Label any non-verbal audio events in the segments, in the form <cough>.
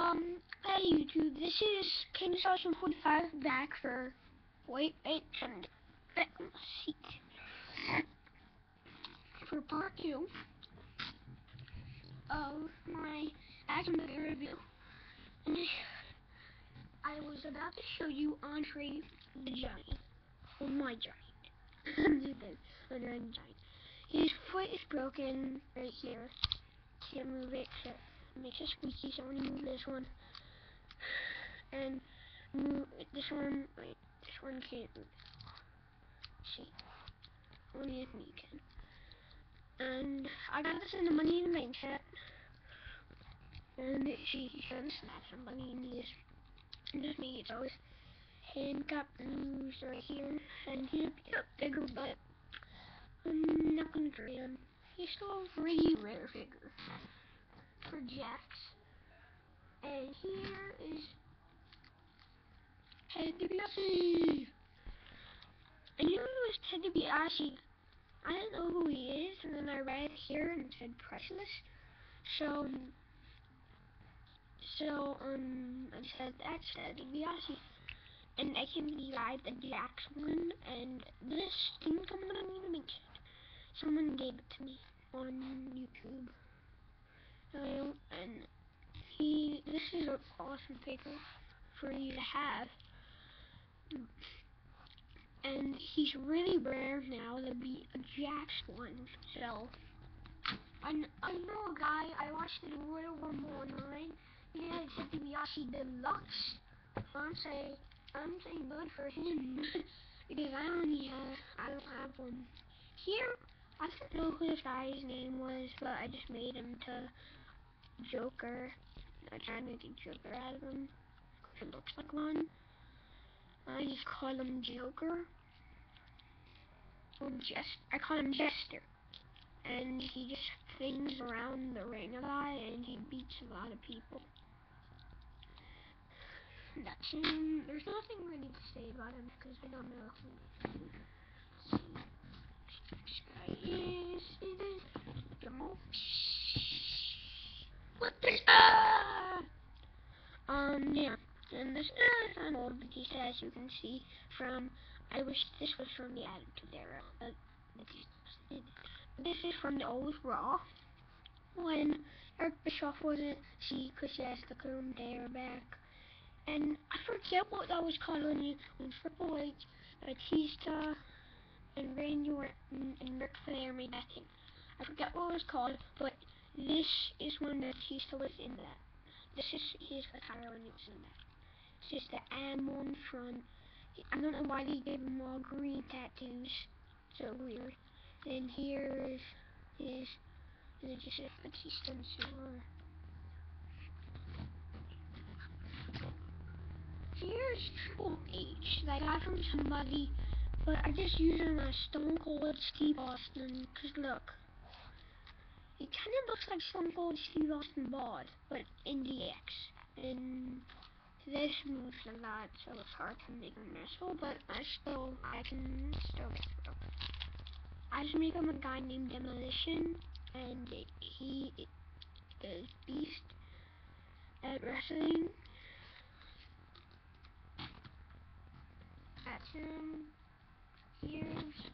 Um, hey YouTube, this is King Session 45 back for, wait, and, seek, for part 2 of my Action Movie review. And I was about to show you Andre the Giant, or my giant, <laughs> the giant. His foot is broken right here. Can't move it. Makes a squeaky, so I'm gonna move this one. And move this one. Wait, this one can't move. see, only if me can. And I got this in the Money in the Bank set. And she to snap somebody in this. And just me, it's always handcuffed got bruised right here. And he's a bigger butt. I'm not gonna trade him. He's still a pretty rare figure for Jakks. And here is Ted DiBiase. I knew it was Ted DiBiase. I didn't know who he is, and then I read here and said priceless. So, so um, I said that's Ted DiBiase. And I can ride the Jakks one, and this didn't come on even Someone gave it to me on YouTube and he, this is an awesome paper for you to have. And he's really rare now to be a Jakks one, so I, I know a guy, I watched the Royal Rumble online, he had DiBiase Deluxe. I'm saying, I'm saying good for him, <laughs> because I only have, I don't have one. Here, I don't know who this guy's name was, but I just made him to Joker. I tried to make Joker out of him. It looks like one. I just call him Joker. Or Jest. I call him Jester. And he just things around the ring a lot, and he beats a lot of people. That's him. There's nothing really to say about him because I don't know who. This guy is. Is it Jamal? Um, yeah. And this is an old Batista, as you can see from. I wish this was from the Attitude Era, but this is from the old Raw when Eric Bischoff wasn't see Chris has the Chrome Dare back. And I forget what that was called when when Triple H, Batista, and Randy Orton and Ric Flair made that thing. I forget what it was called, but this is one that he still is in that. This is his when he was in that. This is the M on front. I don't know why they gave him all green tattoos. So weird. Then here's his is it just a Batista and silver. Here's Triple H that I got from somebody, but I just use him as Stone Cold Steve Austin, cause look. He kind of looks like Stone Cold Steve Austin Bald, but in DX. And this moves a lot, so it's hard to make him useful, but I still, I can still get through. I just make him a guy named Demolition, and he is beast at wrestling. That's him. Here's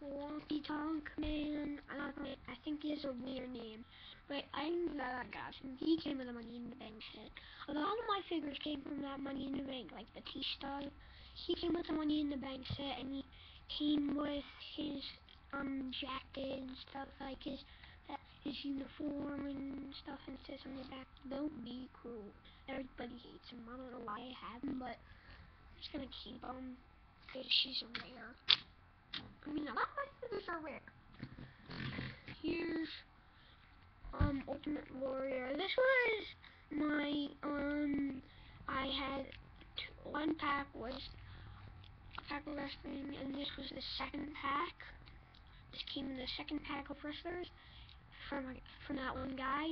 Honky Tonk Man. I don't know. I think he has a weird name. But I'm glad I got him. He came with a Money in the Bank set. A lot of my figures came from that Money in the Bank, like the T-Star. He came with the Money in the Bank set, and he came with his um jacket and stuff, like his uh, his uniform and stuff, and says on the back, "Don't be cruel." Everybody hates him. I don't know why I have him, but I'm just gonna keep him because she's rare. I mean, a lot of figures are rare. Here's um Ultimate Warrior. This was my um I had two, one pack was a pack of wrestling and this was the second pack. This came in the second pack of wrestlers from from that one guy.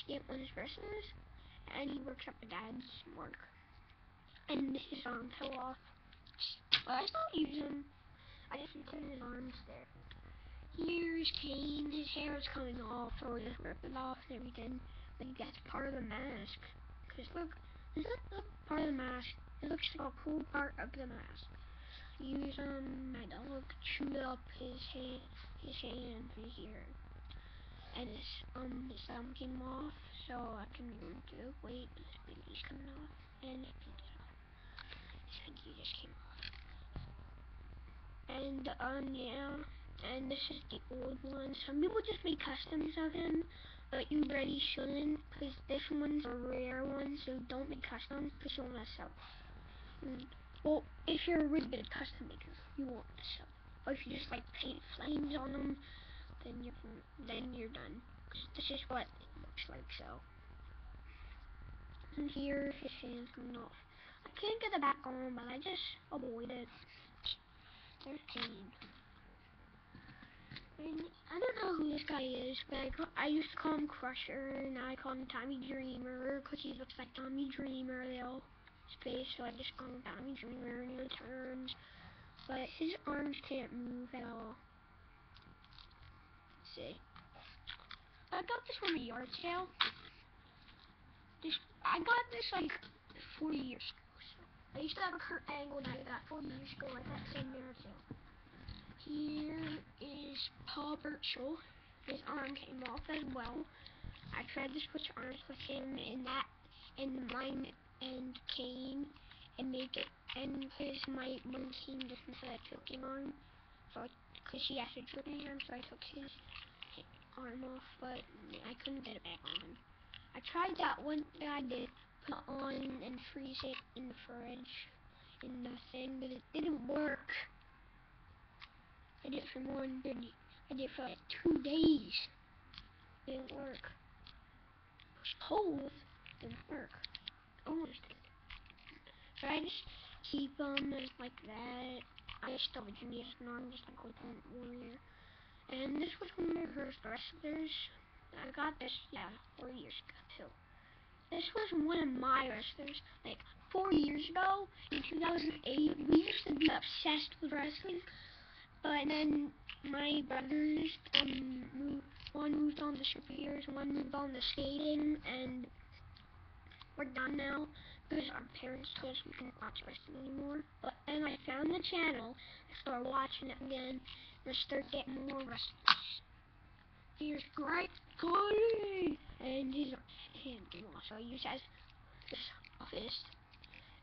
Skip one his wrestlers and he works up a dad's work. And his arm fell off. But I still use him. I just put his arms there. Here's Kane, his hair is coming off, so just rip it off and everything. But that's part of the mask. Cause look, this is the part of the mask. It looks like a cool part of the mask. Use um my dog chewed up his hand, his hand right here, and his um his thumb came off, so I can move to wait. His pinky's coming off, and his pinky's off. His pinky just came off. And um yeah, and this is the old one. Some people just make customs of him, but you really shouldn't, because this one's a rare one, so don't make customs, because you'll mess up. Mm. Well, if you're a really good custom maker, you won't mess up. Or if you just like paint flames on them, then you're then you're done. This is what it looks like. So, and here his hands coming off. I can't get it back on, but I just avoid it. Thirteen. And I don't know who this guy is, but I, I used to call him Crusher, and I call him Tommy Dreamer, because he looks like Tommy Dreamer, little space, so I just call him Tommy Dreamer, and he turns, but his arms can't move at all. Let's see. I got this from a yard sale. This, I got this like four years ago. I used to have a Kurt Angle that I got four years ago at that same sale. Here is Paul Burchill. His arm came off as well. I tried to switch arms with him and that and mine and Kane and make it and his my one Kane doesn't have a choking arm. So because he has a choking arm so I took his arm off but I couldn't get it back on. I tried that one that I did put on and freeze it in the fridge in the thing but it didn't work. I did it for more than 30. I did it for like two days. It didn't work. Cold. Didn't work. Almost did. So I just keep them like that. I just still have a genius arm just like Ultimate Warrior. And this was one of her first wrestlers. I got this, yeah, four years ago too. This was one of my wrestlers. Like, four years ago, in 2008, we used to be obsessed with wrestling. But then my brothers um moved one moved on to superheroes, one moved on to skating, and we're done now because our parents told us we couldn't watch wrestling anymore. But then I found the channel, I started watching it again, and I started getting more wrestlers. Here's Great Khali, and his hand came off, so he just has this fist.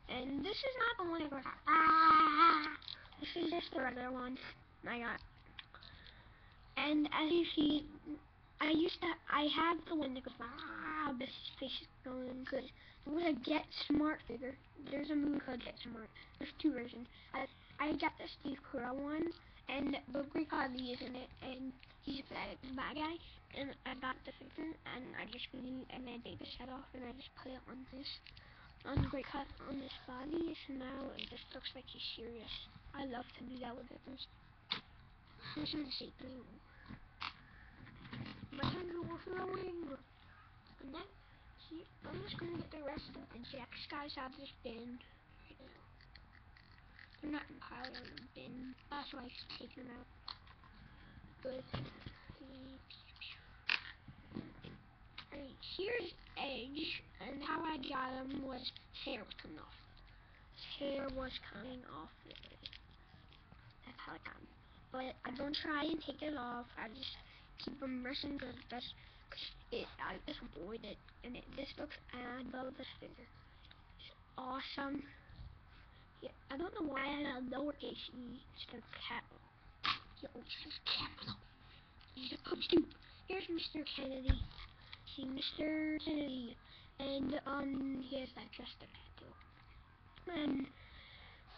And this is not the one that goes ah. This is just the regular one. I got. And as you see, I used to, I have the one that goes, ah, this face is going good. It was a Get Smart figure. There's a move called Get Smart. There's two versions. I, I got the Steve Carell one, and the Great Khali is in it, and he's a bad, guy. And I got the figure, and I just really, and I take the set off, and I just put it on this, on the Great Khali, on this body, so now it just looks like he's serious. I love to do that with figures. This is secret. My hand was flowing. And then, see, I'm just gonna get the rest of the Jakks guys out of this bin. They're not in pile, they're in the bin. That's why I just take them out. But, Alright, here's Edge, and how I got him was hair was coming off. Hair was coming off. That's how I got him but I don't try and take it off. I just keep them pressing because that's it. I just avoid it, and it this looks. I love this figure. It's awesome. Yeah, I don't know why I had a lowercase e instead of capital. Yo, it's just capital. He's supposed to. Here's Mr. Kennedy. See, Mr. Kennedy, and um, he has that just tattoo. And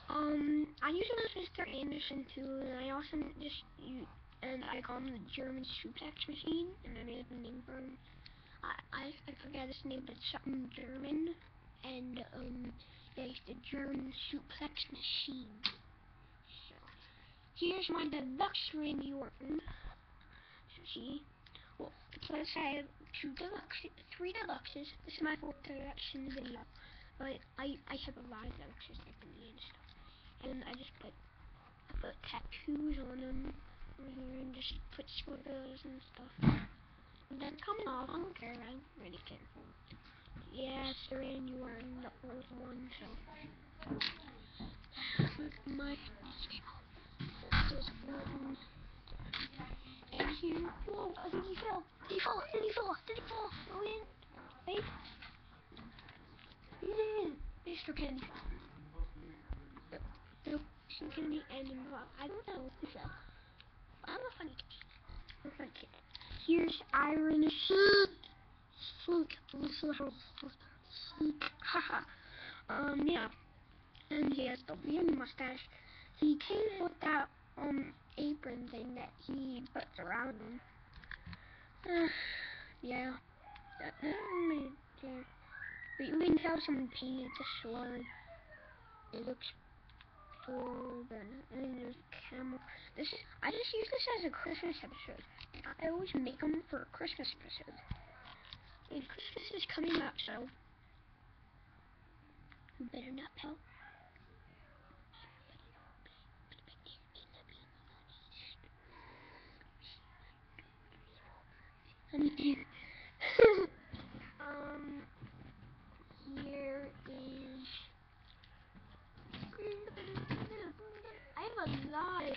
um, I usually use Mr. Anderson too, and I also just you and I call him the German suplex machine, and I made a name for him. I I, I forget his name, but something German, and um, yeah, the German suplex machine. So here's my deluxe Randy Orton. See, well, plus I have two deluxe, three deluxes. This is my fourth deluxe in the video, but I I have a lot of deluxes that can be and stuff and I just put I put tattoos on them over here and just put squiggles and stuff. And then coming off, I don't care, I really care. Yeah. Yeah, Saran, you are in the old one, so. My one. And here, whoa, I think he fell. Did he fall? Did he fall? Did he fall? Go in. Wait. He's in. Mr. Kennedy. Nope. Mr. Kennedy and Rob. I don't know who fell. I'm a funny kid. I'm a funny kid. Here's Iron Sheik. Sheik. Sheik. Haha. um, yeah. And he has the weird mustache. He came with that, um, apron thing that he puts around him. Uh, yeah. But you can tell someone painted the sword. It looks cool. And there's camel. This is, I just use this as a Christmas episode. I always make them for a Christmas episode. And Christmas is coming up, so better not pout. <laughs> um, here is. I have a lot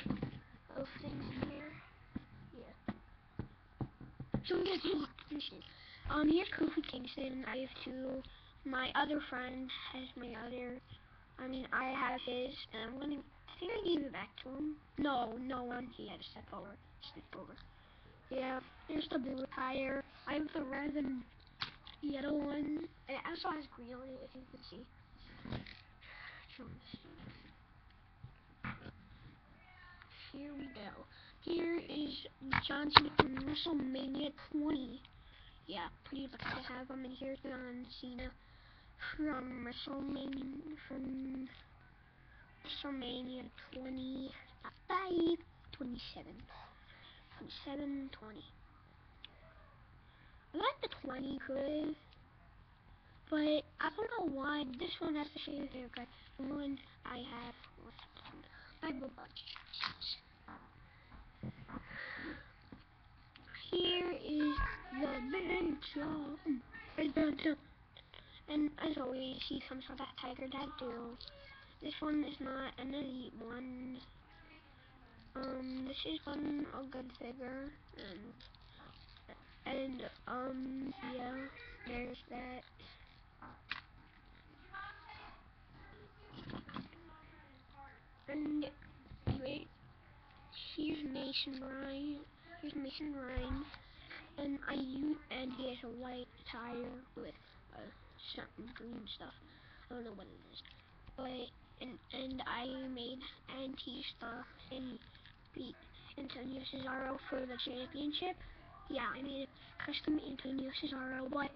of things in here. Yeah. So yeah, Kingston. Um, here's Kofi Kingston. I have two. My other friend has my other. I mean, I have his, and I'm gonna. I think I gave it back to him. No, no one. He had to step over. Step over. Yeah, here's the blue tire. I have the red and yellow one. It also has green on it, if you can see. Here we go. Here is John Cena from WrestleMania 20. Yeah, pretty lucky to have him. And here's John Cena from WrestleMania from WrestleMania 25, 27. 27, 20. I like the 20 good, but I don't know why this one has the same haircut. The one I have, I have a bunch. Here is the big jump. And as always, he comes with that tiger tattoo. This one is not an elite one. Um, this is one a good figure, and and um, yeah, there's that. And wait, here's Mason Ryan. Mason Ryan, and I use and he has a white tire with uh, something green stuff. I don't know what it is, but and and I made anti stuff and beat Antonio Cesaro for the championship. Yeah, I made a custom Antonio Cesaro, but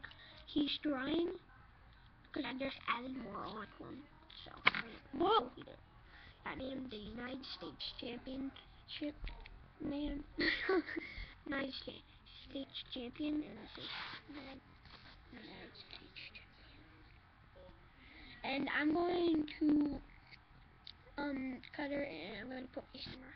he's drawing because I just added more on him. So, whoa. I made him the United States Championship man. <laughs> United States Champion and this is Champion. And I'm going to um cut her and I'm going to put my camera.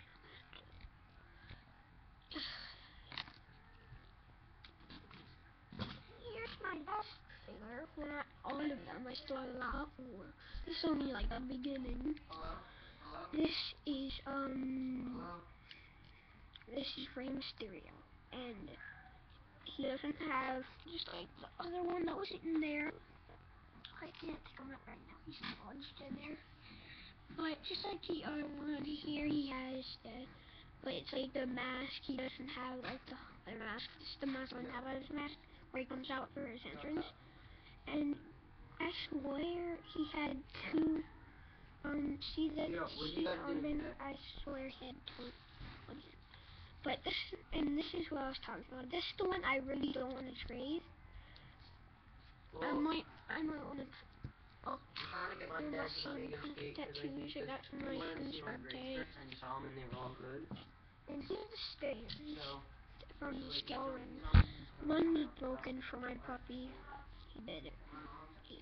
Here's my best figure. Well, not all of them. I still have a lot more. This is only like the beginning. This is, um, this is Rey Mysterio. And he doesn't have, just like the other one that was in there. I can't throw it right now. He's lodged in there. But just like the other one here, he has the but it's like the mask, he doesn't have like the, the mask, it's the mask doesn't have his mask, where he comes out for his entrance. And I swear he had two, um, see that, yeah, see on him, I swear he had two on. But this, and this is what I was talking about, this is the one I really don't want to trade. I might, I might want to Oh, there was some tattoos I got from my friend's birthday. And and they were all good. And here's the stairs from the Skelron. One was broken for my puppy. He did it.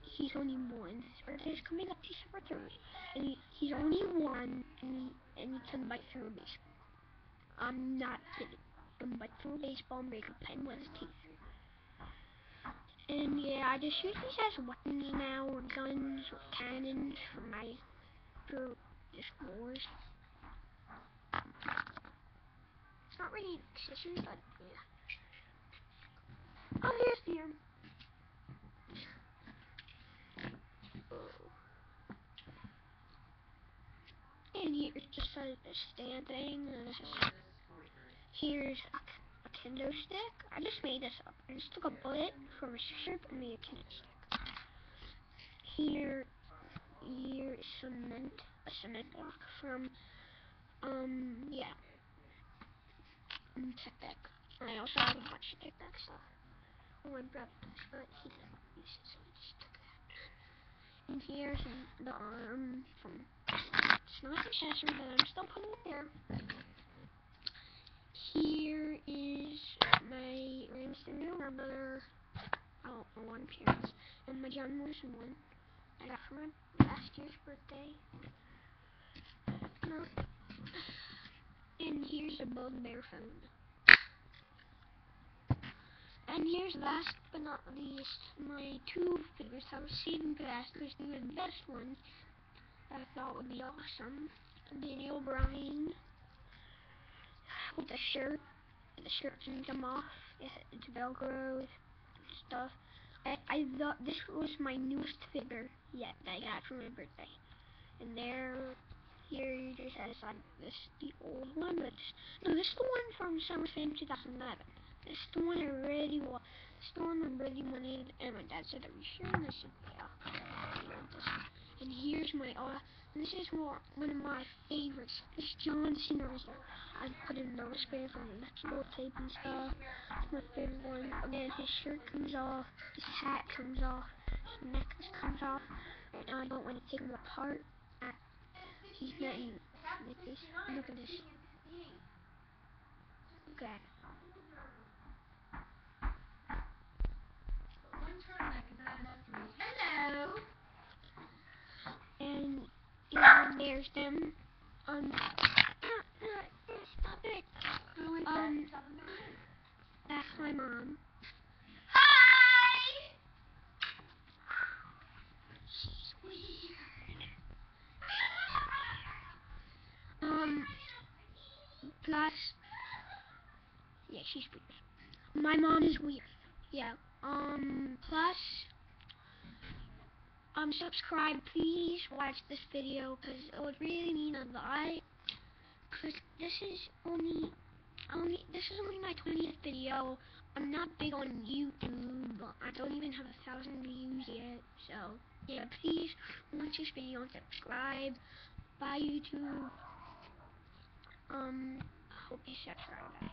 He's only one. His birthday's coming up December 3rd. And he, he's only one, and he, and he can bite through a baseball. I'm not kidding. Through a baseball a pen his teeth. And yeah, I just use these as weapons now, or guns, or cannons for my, for just wars. It's not really accessories, but yeah. Oh, here's the um. And here's just a, a stand thing, here's a, a kendo stick. I just made this up. I just took a bullet from a strip and made a kendo stick. Here, here is cement, a cement block from, um, yeah. Tech. I also have a bunch of tech deck stuff. Oh, my brother does, but he doesn't use it, so I just took that. And here's the arm from it's not accessory, but I'm still putting it there. Here is my Oh, one appearance. And my John Morrison one. I got for my last year's birthday. And here's a bugbear phone. And here's last but not least, my two figures I for last because they were the best ones that I thought would be awesome. Daniel Bryan with the shirt. The shirt can come off. It's Velcro stuff. I, I thought this was my newest figure yet that I got for my birthday. And there, here you just like this the old one, but no, this is the one from Summer SummerSlam 2011. This is the one I really want. This is the one I really wanted, and my dad said, "Are you sure?" And I said, "Yeah." And here's my uh, this is more, one of my favorites. This John Cena I put in the wristband from the tape and stuff. It's my favorite one. Again, his shirt comes off, his hat comes off, his necklace comes off. And I don't want to take him apart. He's not in this. Look at this. Okay. Hello. And there's them. Um, stop it. Um, that's my mom. Hi. Um, plus, yeah, she's weird. My mom is weird. Yeah. Um, plus, um, subscribe, please watch this video, because it would really mean a lot, because this is only, only, this is only my 20th video, I'm not big on YouTube, I don't even have a thousand views yet, so, yeah, please watch this video and subscribe, bye YouTube, um, I hope you subscribe.